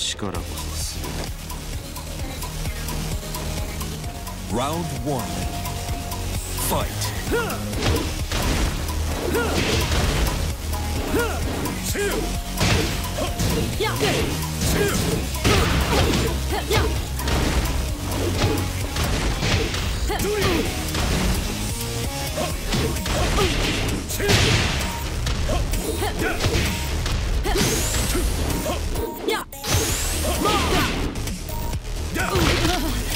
力こそす Round one. Fight.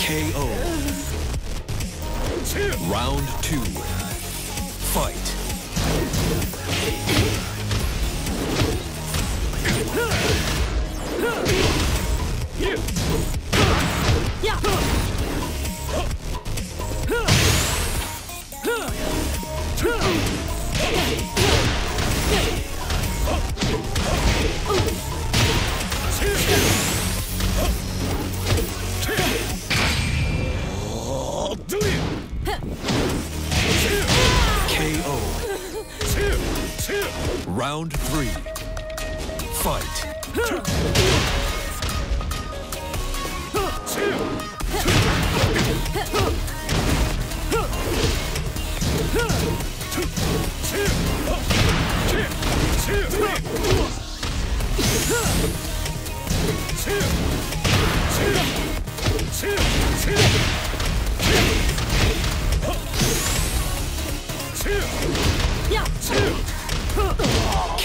KO. Round two. Fight. KO. Round three. Fight.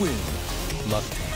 win. Luck.